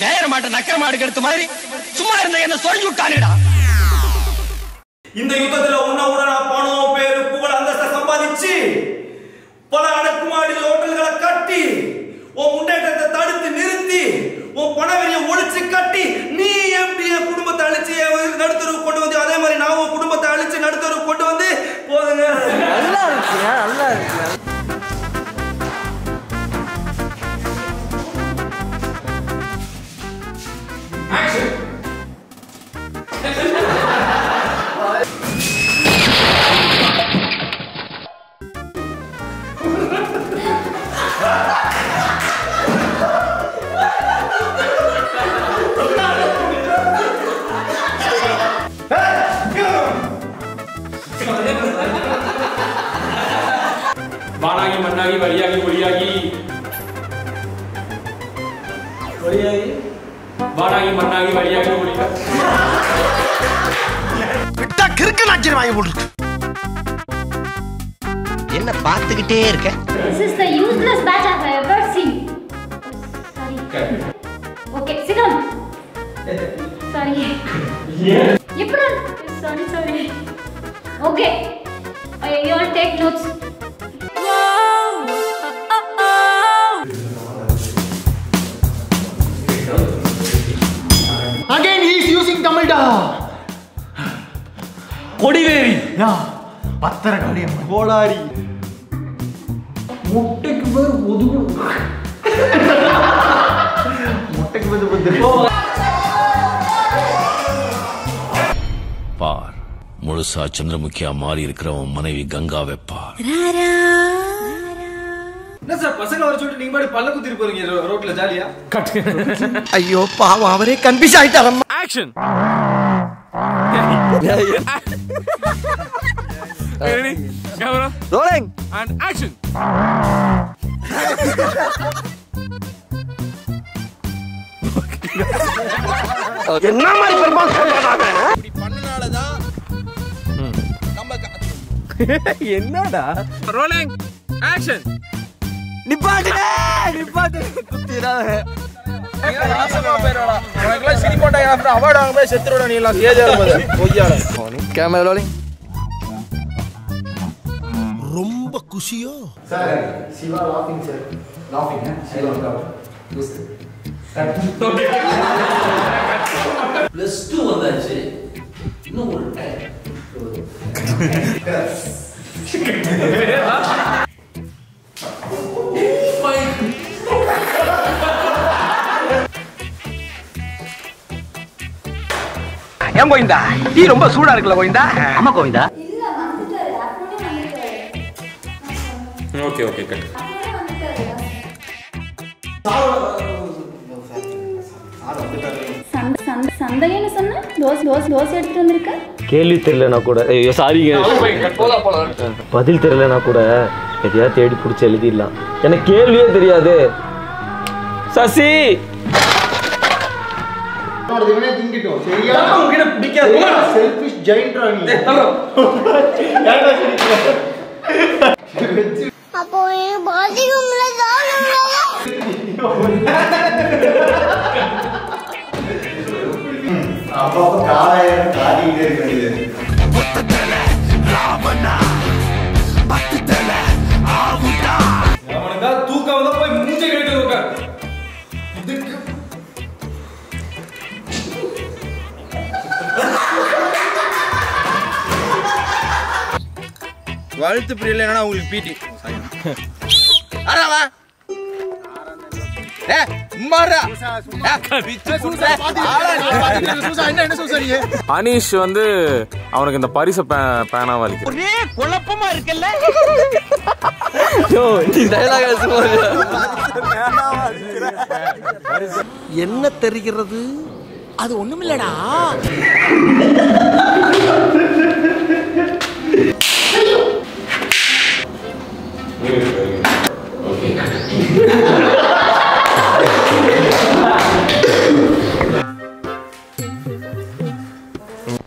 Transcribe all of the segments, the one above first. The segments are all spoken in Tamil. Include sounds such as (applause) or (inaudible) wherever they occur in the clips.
நேர மாட்ட நக்கர மாடு கெடுத்த மாதிரி சும்மா இருந்த என்ன சொல்லி விட்டானுடா. இந்த யுத்தத்துல உன்ன உடனா பணம் பேரு புகழ் அந்தஸ்த சம்பாதிச்சு பல அடக்குமாடி வானாகி மண்ணாகி வழியாகி ஒளியாகி ஒளியாகி வானாகி மண்ணாகி வழியாகி ஒளியாகி விட்டா கிறுக்கு நாச்சியம் வாங்கி போட்டுருக்கு என்ன பார்த்துக்கிட்டே இருக்க This is the useless batch I've ever seen. Sorry. Okay, sit down. Sorry. எப்படி Sorry, sorry. Okay. Uh, You all take notes. Again he is using தமிழ்டா கொடிவேரி யா பத்திரகாளியம் கோடாரி முட்டைக்கு பேர் ஒதுக்கு முட்டைக்கு பேர் பத்து பார் முழுசா சந்திரமுகியா மாறி இருக்கிற உன் மனைவி கங்காவை பார் என்ன சார் பசங்களை வர சொல்லிட்டு நீங்க பாடி பல்ல குத்திட்டு போறீங்க ரோ- ரோட்ல ஜாலியா? ஐயோ பாவம் அவரே confuse ஆயிட்டாரம்மா action ready camera rolling and action என்ன மாதிரி பெருமாள் சொல்றாங்க (laughs) என்னடா? ரோலிங் ஆக்ஷன் ನಿಪಾಟನೆ ನಿಪಾಟನೆ ಗೊತ್ತಿರ உனக்குலாம் சினிமாட்டா அப்புறம் அவார்டு வாங்க போய் செத்துருட நீ எல்லாம் ஏஜ் ஆகும்போது பொய்யால கேமரா ரோலிங் ரொம்ப குஷியோ sir Siva லாஃபிங் sir லாஃபிங் Siva plus two வந்தாச்சு இன்னும் ஒரு டைம் ஏன் கோவிந்தா? டீ ரொம்ப சூடா இருக்குல்ல கோவிந்தா? ஆமா கோவிந்தா. ஓகே ஓகே கட் அப்படியே வந்துட்டாரு சந்த சந்த சந்தைன்னு சொன்ன தோசை தோசை தோசை எடுத்துட்டு வந்திருக்க கேள்வி தெரியலனா கூட ஐயோ சாரிங்க பதில் தெரியலனா கூட எதையாவது தேடி பிடிச்சி எழுதிடலாம். எனக்கு கேள்வியே தெரியாது. சசி! നോട് ഇവനെ തിങ്കിട്ടോ ശരിയാണ് സെൽഫിഷ് ജൈന്റ് റാണി അപ്പോ ಕಾಲಿ ಇದೆ കാര്യം வாழ்த்து பிரியல என்னன்னா உங்களுக்கு பிடி அனீஷ் வந்து அவனுக்கு இந்த பரிசை பே- பேனாவா அளிக்கிறான் ஒரே குழப்பமா இருக்குல்ல? என்ன தெரிகிறது? அது ஒண்ணுமில்லடா.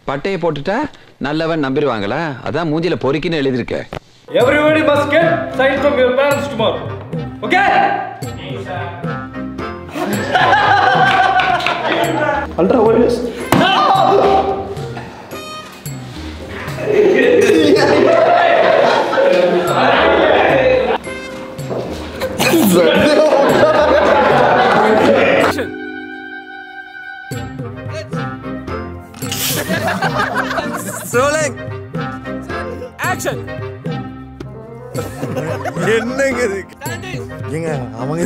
பட்டையை போட்டுட்டா நல்லவன் நம்பிடுவாங்களா? அதான் மூஞ்சில பொறுக்கின்னு எழுதியிருக்க. Everybody must get sign from your parents tomorrow okay ultra வைலஸ் Okay? Rolling action என்னங்க இது ஏங்க அவங்க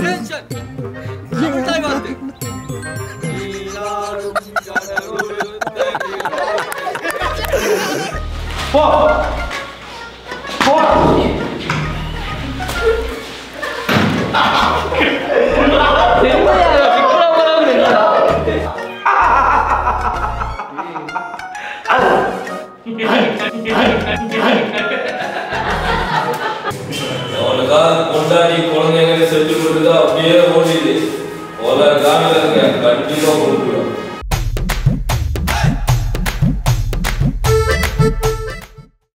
போ போ கொண்டாடி குழந்தைங்களை செஞ்சு கொடுத்தா அப்படியே ஓடிது ஒரு காமில் இருக்க கண்டிப்பா கொடுத்துருவோம்